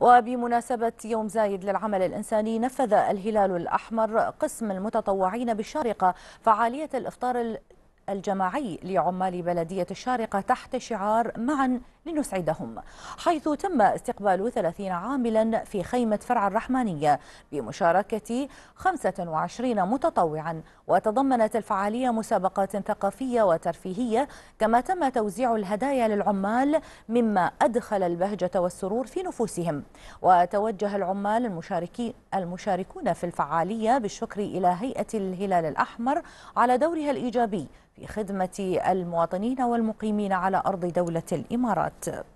وبمناسبة يوم زايد للعمل الإنساني نفذ الهلال الأحمر قسم المتطوعين بالشارقة فعالية الإفطار الجماعي لعمال بلدية الشارقة تحت شعار معا لنسعدهم. حيث تم استقبال 30 عاملا في خيمة فرع الرحمانية بمشاركة 25 متطوعا وتضمنت الفعالية مسابقات ثقافية وترفيهية كما تم توزيع الهدايا للعمال مما أدخل البهجة والسرور في نفوسهم. وتوجه العمال المشاركين المشاركون في الفعالية بالشكر إلى هيئة الهلال الأحمر على دورها الإيجابي في خدمة المواطنين والمقيمين على أرض دولة الإمارات. Up.